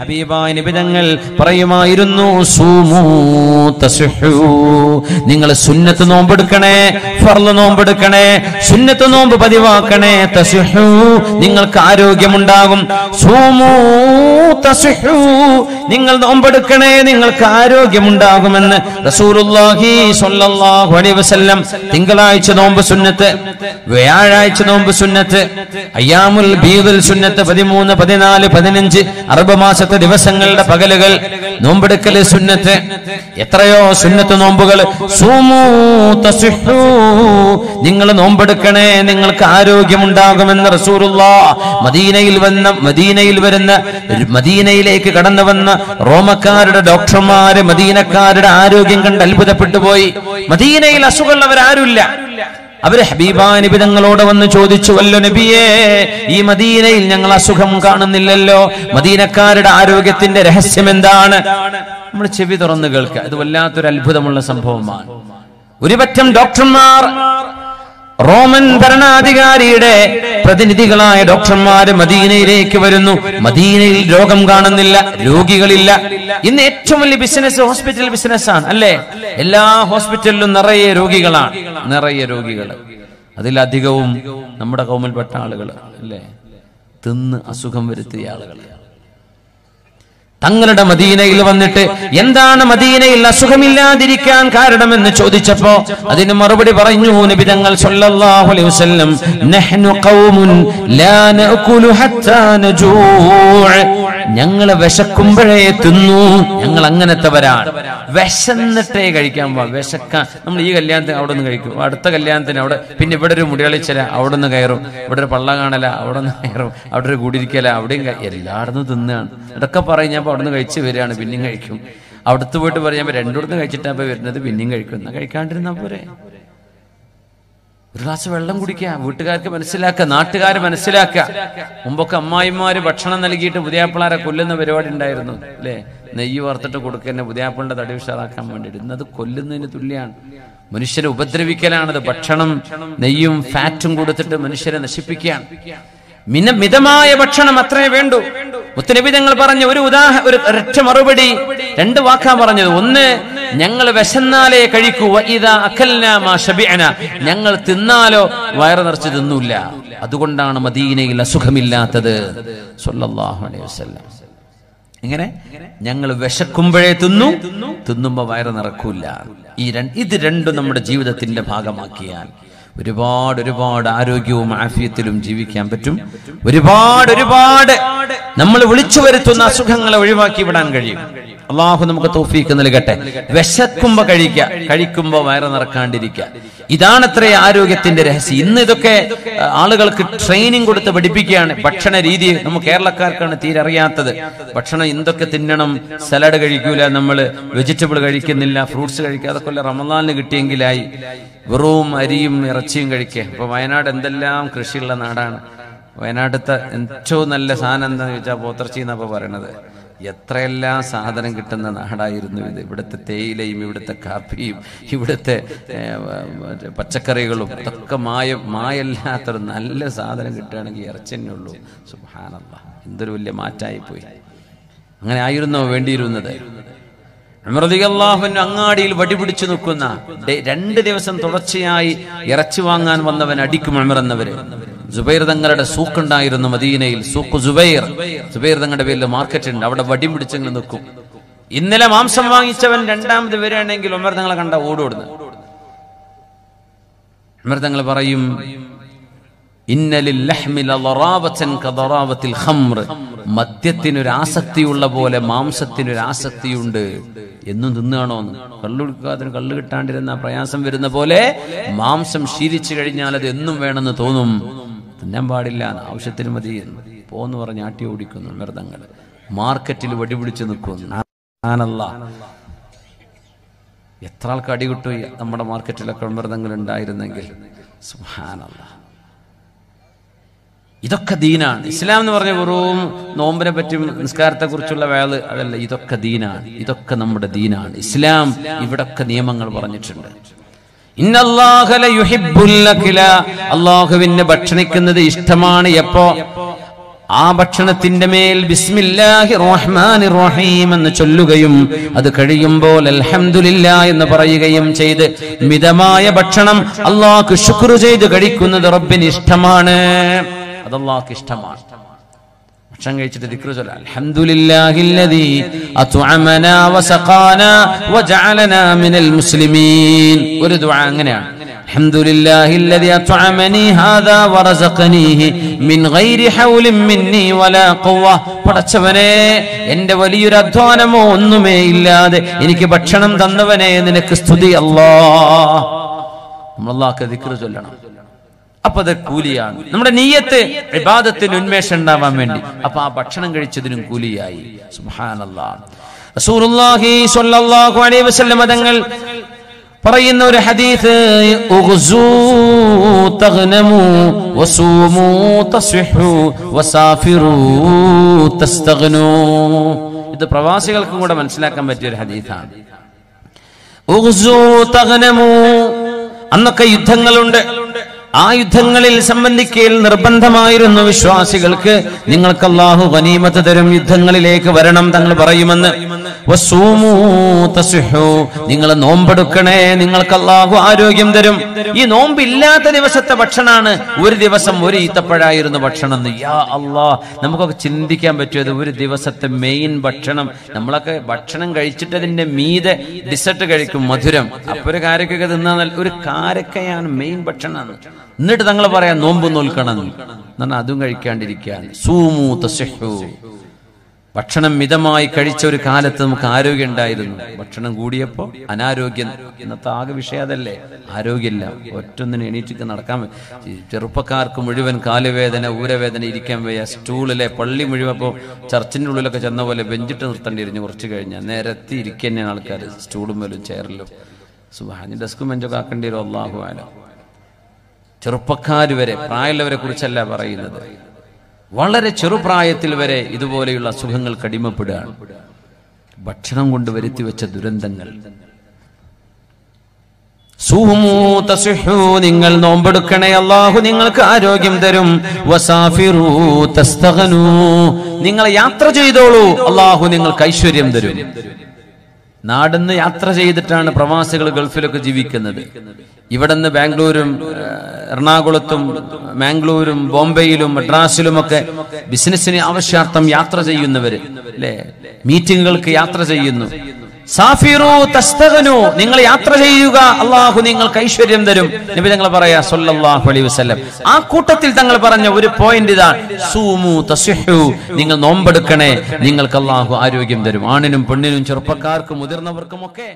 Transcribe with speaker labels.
Speaker 1: ഹബീബായ നിബിതങ്ങൾ പറയുമായിരുന്നു. നിങ്ങൾ സുന്നത്ത് നോമ്പെടുക്കണേ ഫർൾ നോമ്പെടുക്കണേ സുന്നത്ത് നോമ്പ് പതിവാക്കണേ തസുഹു നിങ്ങൾക്ക് ആരോഗ്യമുണ്ടാകും സൂമൂ. നിങ്ങൾ നോമ്പെടുക്കണേ നിങ്ങൾക്ക് ആരോഗ്യമുണ്ടാകുമെന്ന് റസൂലുള്ളാഹി സ്വല്ലല്ലാഹു അലൈഹി വസല്ലം തിങ്കളാഴ്ച നോമ്പ് സുന്നത്ത് വ്യാഴാഴ്ച നോമ്പ് സുന്നത്ത് അയ്യാമുൽ ബീദുൽ സുന്നത്ത് പതിമൂന്ന് പതിനാല് പതിനഞ്ച് അറബ് മാസത്തെ ദിവസങ്ങളുടെ പകലുകൾ നോമ്പെടുക്കൽ സുന്നത്ത്. എത്രയോ സുന്നത്ത് നോമ്പുകൾ. നിങ്ങൾ നോമ്പെടുക്കണേ നിങ്ങൾക്ക് ആരോഗ്യമുണ്ടാകുമെന്ന് റസൂലുള്ള മദീനയിൽ വന്ന മദീനയിൽ വരുന്ന മദീനയിലേക്ക് കടന്നു വന്ന റോമക്കാരുടെ ഡോക്ടർമാര് മദീനക്കാരുടെ ആരോഗ്യം കണ്ട് അത്ഭുതപ്പെട്ടു പോയി. മദീനയിൽ അസുഖമുള്ളവരാരുമില്ല അവർ ഹബീബാനിബിതങ്ങളോട് വന്ന് ചോദിച്ചു വല്ലോ നബിയേ ഈ മദീനയിൽ ഞങ്ങൾ അസുഖം കാണുന്നില്ലല്ലോ. മദീനക്കാരുടെ ആരോഗ്യത്തിന്റെ രഹസ്യം എന്താണ്? നമ്മൾ ചെവി തുറന്നു കേൾക്കുക. ഇത് വല്ലാത്തൊരു അത്ഭുതമുള്ള സംഭവമാണ്. ഒരുപറ്റം ഡോക്ടർമാർ റോമൻ ഭരണാധികാരിയുടെ പ്രതിനിധികളായ ഡോക്ടർമാര് മദീനയിലേക്ക് വരുന്നു. മദീനയിൽ രോഗം കാണുന്നില്ല രോഗികളില്ല. ഇന്ന് ഏറ്റവും വലിയ ബിസിനസ് ഹോസ്പിറ്റൽ ബിസിനസ്സാണ് അല്ലേ? എല്ലാ ഹോസ്പിറ്റലിലും നിറയെ രോഗികളാണ് നിറയെ രോഗികൾ അതിലധികവും നമ്മുടെ കൗമിൽപ്പെട്ട ആളുകൾ അല്ലേ? തിന്ന് അസുഖം വരുത്തിയ ആളുകൾ തങ്ങളുടെ മദീനയിൽ വന്നിട്ട് എന്താണ് മദീനയിൽ അസുഖമില്ലാതിരിക്കാൻ കാരണമെന്ന് ചോദിച്ചപ്പോ അതിന് മറുപടി പറഞ്ഞു നബി തങ്ങൾ അലൈഹി വസല്ലം നഹ്നു ഖൗമുൻ ലാ നഅകുലു ഹത്താ ഞങ്ങൾ വിശക്കുമ്പോഴേ തിന്നു. ഞങ്ങൾ അങ്ങനത്തെവരാണ് വിശന്നിട്ടേ കഴിക്കാൻ പാ വിശക്കാൻ. നമ്മൾ ഈ കല്യാണത്തിന് അവിടെ നിന്ന് കഴിക്കും. അടുത്ത കല്യാണത്തിന് അവിടെ പിന്നെ ഇവിടെ ഒരു മുടികളിച്ചല അവിടെ നിന്ന് കയറും. ഇവിടെ ഒരു പള്ള കാണല അവിടെ നിന്ന് കയറും. അവിടെ ഒരു കൂടിയിരിക്കല അവിടെയും എല്ലായിടത്തും തിന്നാണ്. ഇതൊക്കെ പറയും ഞാൻ അവിടെ അവിടുന്ന് കഴിച്ച് വരികയാണ് പിന്നെയും കഴിക്കും. അവിടുത്തെ പോയിട്ട് പറയുമ്പോൾ രണ്ടിടത്ത് കഴിച്ചിട്ടാ ഇപ്പൊ വരുന്നത് പിന്നെയും കഴിക്കും. എന്നാ കഴിക്കാണ്ടിരുന്നാ പോരെ? ഒരു ഗ്ലാസ് വെള്ളം കുടിക്കുക വീട്ടുകാർക്ക് മനസ്സിലാക്കുക നാട്ടുകാർ മനസ്സിലാക്കുക. മുമ്പൊക്കെ അമ്മായിമാര് ഭക്ഷണം നൽകിയിട്ട് പുതിയാപ്പിളാരെ കൊല്ലുന്ന പരിപാടി ഉണ്ടായിരുന്നു അല്ലേ? നെയ്യ് വറുത്തിട്ട് കൊടുക്കുന്ന പുതിയാപ്പിളിന്റെ തടി ഉഷാറാക്കാൻ വേണ്ടിയിട്ട്. ഇന്നത് കൊല്ലുന്നതിന് തുല്യാണ്. മനുഷ്യരെ ഉപദ്രവിക്കലാണത്. ഭക്ഷണം നെയ്യും ഫാറ്റും കൊടുത്തിട്ട് മനുഷ്യരെ നശിപ്പിക്കുകയാണ്. മിതമായ ഭക്ഷണം അത്രേ വേണ്ടൂ. മുത്തനബി ഞങ്ങൾ പറഞ്ഞ ഒരു ഉദാഹ ഒരു ഒരൊറ്റ മറുപടി രണ്ട് വാക്കാ പറഞ്ഞത്. ഒന്ന് ഞങ്ങൾ വിശന്നാലേ കഴിക്കൂ. ഞങ്ങൾ തിന്നാലോ വയറ് നിറച്ച് തിന്നൂല. അതുകൊണ്ടാണ് മദീനയിൽ അസുഖമില്ലാത്തത്. സല്ലല്ലാഹു അലൈഹി എങ്ങനെ? ഞങ്ങൾ വിശക്കുമ്പോഴേ തിന്നു തിന്നുമ്പോ വയറ് നിറക്കൂല. ഈ ഇത് രണ്ടും നമ്മുടെ ജീവിതത്തിന്റെ ഭാഗമാക്കിയാൽ. ഒരുപാട് ഒരുപാട് ആരോഗ്യവും ആഫിയത്തിലും ജീവിക്കാൻ പറ്റും. ഒരുപാട് ഒരുപാട് നമ്മൾ വിളിച്ചു വരുത്തുന്ന അസുഖങ്ങളെ ഒഴിവാക്കി വിടാൻ കഴിയും. അള്ളാഹു നമുക്ക് തോഫീക്ക് നൽകട്ടെ. വിശക്കുമ്പോ കഴിക്കുക കഴിക്കുമ്പോ വയറ് നിറക്കാണ്ടിരിക്കുക ഇതാണ് അത്ര ആരോഗ്യത്തിന്റെ രഹസ്യം. ഇന്ന് ഇതൊക്കെ ആളുകൾക്ക് ട്രെയിനിങ് കൊടുത്ത് പഠിപ്പിക്കുകയാണ്. ഭക്ഷണ രീതി നമുക്ക് കേരളക്കാർക്കാണ് തീരെ അറിയാത്തത്. ഭക്ഷണം എന്തൊക്കെ തിന്നണം? സലാഡ് കഴിക്കൂല. നമ്മൾ വെജിറ്റബിൾ കഴിക്കുന്നില്ല. ഫ്രൂട്ട്സ് കഴിക്കുക അതൊക്കെ അല്ല റമദാനിന് കിട്ടിയെങ്കിലായി വെറും അരിയും ഇറച്ചിയും കഴിക്കുക. അപ്പൊ വയനാട് എന്തെല്ലാം കൃഷിയുള്ള നാടാണ്? വയനാട്ടിലത്തെ ഏറ്റവും നല്ല സാധനം എന്താണെന്ന് ചോദിച്ചാൽ പോത്തർച്ചി എന്നപ്പോ പറയണത്. എത്രയെല്ലാം സാധനം കിട്ടുന്ന നാടായിരുന്നു ഇത്. ഇവിടുത്തെ തേയിലയും ഇവിടുത്തെ കാപ്പിയും ഇവിടുത്തെ പച്ചക്കറികളും ഇതൊക്കെ മായ മായല്ലാത്തൊരു നല്ല സാധനം കിട്ടുകയാണെങ്കിൽ ഇറച്ചി തന്നെ ഉള്ളൂ. സുഹാനല്ല എന്തൊരു വലിയ മാറ്റായിപ്പോയി. അങ്ങനെ ആയിരുന്നോ വേണ്ടിയിരുന്നത്? അമൃതികല്ലാഹുവിന് അങ്ങാടിയിൽ വടിപിടിച്ചു നിൽക്കുന്ന രണ്ട് ദിവസം തുടർച്ചയായി ഇറച്ചി വാങ്ങാൻ വന്നവൻ അടിക്കും അമർ എന്നവര്. ജുബൈർ തങ്ങളുടെ സൂക്കുണ്ടായിരുന്നു മദീനയിൽ. സൂക്ക് ജുബൈർ ജുബൈർ തങ്ങളുടെ പേരിൽ മാർക്കറ്റ് ഉണ്ട്. അവിടെ വടി പിടിച്ചങ്ങ് നിൽക്കും. ഇന്നലെ മാംസം വാങ്ങിച്ചവൻ രണ്ടാമത് വരികയാണെങ്കിൽ ഉമർ തങ്ങളെ കണ്ട ഓടോടുന്നു ഉമർ തങ്ങൾ പറയും മദ്യത്തിനൊരു ആസക്തിയുള്ള പോലെ മാംസത്തിനൊരു ആസക്തിയുണ്ട് എന്നും തിന്നുകയാണോ കള്ളു കുടിക്കാതിന് കള്ളു കിട്ടാണ്ടിരുന്ന പ്രയാസം വരുന്ന പോലെ മാംസം ശീലിച്ചു കഴിഞ്ഞാൽ അത് എന്നും വേണമെന്ന് തോന്നും. തിന്നാൻ പാടില്ല ആവശ്യത്തിന് മതി പോന്ന് പറഞ്ഞ് ആട്ടി ഓടിക്കുന്നു മൃതങ്ങൾ. മാർക്കറ്റിൽ വെടിപിടിച്ച് നിൽക്കുന്നു. എത്ര ആൾക്ക് അടികിട്ടു നമ്മുടെ മാർക്കറ്റിലൊക്കെ മൃതങ്ങൾ ഉണ്ടായിരുന്നെങ്കിൽ? സുഹാനല്ല ഇതൊക്കെ ദീനാണ്. ഇസ്ലാം എന്ന് പറഞ്ഞ വെറും നോമ്പിനെ പറ്റിയും നിസ്കാരത്തെ കുറിച്ചുള്ള വേൾ അതല്ല ഇതൊക്കെ ദീനാണ്. ഇതൊക്കെ നമ്മുടെ ദീനാണ്. ഇസ്ലാം ഇവിടൊക്കെ നിയമങ്ങൾ പറഞ്ഞിട്ടുണ്ട്. അള്ളാഹുവിനെ ഭക്ഷണിക്കുന്നത് ഇഷ്ടമാണ് എപ്പോ? ആ ഭക്ഷണത്തിന്റെ മേൽ ബിസ്മില്ലാഹി റഹ്മാനി റഹീം എന്ന് ചൊല്ലുകയും അത് കഴിയുമ്പോൾ അൽഹംദുലില്ല എന്ന് പറയുകയും ചെയ്ത് മിതമായ ഭക്ഷണം അള്ളാഹ്ക്ക് ശുക്ർ ചെയ്ത് കഴിക്കുന്നത് റബ്ബിന് ഇഷ്ടമാണ്. അത് അള്ളാഹ്ക്ക് ഇഷ്ടമാണ്. ഭക്ഷണം കഴിച്ചിട്ട് ദിക്റ് ചൊല്ല അൽഹംദുലില്ലാഹില്ലദീ അത്അമനാ വസഖാനാ വജഅലനാ മിനൽ മുസ്ലിമീൻ. ഒരു ദുആ അങ്ങനെയാണ്. അൽഹംദുലില്ലാഹില്ലദീ അത്അമനി ഹാദാ വറസഖനീഹി മിൻ ഗൈരി ഹൗലിൻ മിന്നി വലാ ഖുവ്വ. പടച്ചവനെ എന്റെ വലിയൊരു അധ്വാനമോ ഒന്നുമേ ഇല്ലാതെ എനിക്ക് ഭക്ഷണം തന്നവനെ നിനക്ക് സ്തുതി അല്ലാഹ്. നമ്മൾ അല്ലാഹ്ക്ക് ദിക്ർ ചൊല്ലണം. അപ്പൊ അത് കൂലിയാണ്. നമ്മുടെ നീയത്ത് ഇബാദത്തിന് ഉന്മേഷം ഉണ്ടാവാൻ വേണ്ടി. അപ്പൊ ആ ഭക്ഷണം കഴിച്ചതിനും കൂലിയായി. വസല്ലം തങ്ങൾ പറയുന്ന ഒരു ഹദീസ് ഇത് പ്രവാസികൾക്കും കൂടെ മനസ്സിലാക്കാൻ പറ്റിയ ഒരു ഹദീസാണ്. അന്നൊക്കെ യുദ്ധങ്ങളുണ്ട്. ആ യുദ്ധങ്ങളിൽ സംബന്ധിക്കൽ നിർബന്ധമായിരുന്നു വിശ്വാസികൾക്ക് നിങ്ങൾക്ക് അള്ളാഹു വനീമത്ത് തരും യുദ്ധങ്ങളിലേക്ക് വരണം തങ്ങൾ പറയുമെന്ന്. നിങ്ങൾ നോമ്പെടുക്കണേ നിങ്ങൾക്ക് അള്ളാഹു ആരോഗ്യം തരും. ഈ നോമ്പില്ലാത്ത ദിവസത്തെ ഭക്ഷണമാണ് ഒരു ദിവസം ഒരു ഈത്തപ്പഴായിരുന്നു ഭക്ഷണം. യാ അള്ളാ നമുക്കൊക്കെ ചിന്തിക്കാൻ പറ്റുമത് ഒരു ദിവസത്തെ മെയിൻ ഭക്ഷണം. നമ്മളൊക്കെ ഭക്ഷണം കഴിച്ചിട്ടതിന്റെ മീതെ ഡിസർട്ട് കഴിക്കും മധുരം. അപ്പൊ ഒരു കാരക്കൊക്കെ തിന്നാൽ ഒരു കാരക്കയാണ് മെയിൻ ഭക്ഷണം എന്നിട്ട് തങ്ങൾ പറയാം നോമ്പ് നോൽക്കണം. എന്നാൽ അതും കഴിക്കാണ്ടിരിക്കാൻ സൂമു തസ്ഹു ഭക്ഷണം മിതമായി കഴിച്ച ഒരു കാലത്ത് നമുക്ക് ആരോഗ്യം ഉണ്ടായിരുന്നു. ഭക്ഷണം കൂടിയപ്പോൾ അനാരോഗ്യം. ഇന്നത്തെ ആകെ വിഷയം അതല്ലേ? ആരോഗ്യമില്ല. ഒറ്റൊന്നിന് എണീറ്റിക്ക് നടക്കാൻ ചെറുപ്പക്കാർക്ക് മുഴുവൻ കാലുവേദന ഊരവേദന ഇരിക്കാൻ വയ്യ. സ്റ്റൂളിലെ പള്ളി മുഴുവൻ ഇപ്പോൾ ചർച്ചിന്റെ ഉള്ളിലൊക്കെ ചെന്ന പോലെ ബെഞ്ചിട്ട് നിർത്തേണ്ടി ഇരുന്നു കുറച്ച് കഴിഞ്ഞാൽ നേരത്തെ ഇരിക്കുന്ന ആൾക്കാർ സ്റ്റൂളും മേലും ചെയറിലും. സുഹാനി ഡെസ്കും ബെഞ്ചൊക്കെ ആക്കേണ്ടി വരും. അള്ളാഹു ആലോ ചെറുപ്പക്കാർ വരെ പ്രായമുള്ളവരെ കുറിച്ചല്ല പറയുന്നത്. വളരെ ചെറുപ്രായത്തിൽ വരെ ഇതുപോലെയുള്ള അസുഖങ്ങൾക്ക് അടിമപ്പെടുകയാണ്. ഭക്ഷണം കൊണ്ട് വരുത്തി വെച്ച ദുരന്തങ്ങൾ. നിങ്ങൾ നോമ്പെടുക്കണേ അള്ളാഹു നിങ്ങൾക്ക് ആരോഗ്യം തരും. നിങ്ങൾ യാത്ര ചെയ്തോളൂ അള്ളാഹു നിങ്ങൾക്ക് ഐശ്വര്യം തരും. നാടെന്ന് യാത്ര ചെയ്തിട്ടാണ് പ്രവാസികൾ ഗൾഫിലൊക്കെ ജീവിക്കുന്നത്. ഇവിടെ നിന്ന് ബാംഗ്ലൂരും എറണാകുളത്തും മാംഗ്ലൂരും ബോംബെയിലും മദ്രാസിലുമൊക്കെ ബിസിനസ്സിന് ആവശ്യാർത്ഥം യാത്ര ചെയ്യുന്നവര് അല്ലെ? മീറ്റിങ്ങുകൾക്ക് യാത്ര ചെയ്യുന്നു. സാഫിറു തസ്തകനു നിങ്ങൾ യാത്ര ചെയ്യുക അള്ളാഹു നിങ്ങൾക്ക് ഐശ്വര്യം തരും. നബി തങ്ങൾ പറയാ സല്ലല്ലാഹു അലൈഹി വസല്ലം. ആ കൂട്ടത്തിൽ തങ്ങൾ പറഞ്ഞ ഒരു പോയിന്റ് ഇതാണ് സൂമു തസ്ഹു നിങ്ങൾ നോമ്പെടുക്കണേ നിങ്ങൾക്ക് അള്ളാഹു ആരോഗ്യം തരും. ആണിനും പെണ്ണിനും ചെറുപ്പക്കാർക്കും മുതിർന്നവർക്കും ഒക്കെ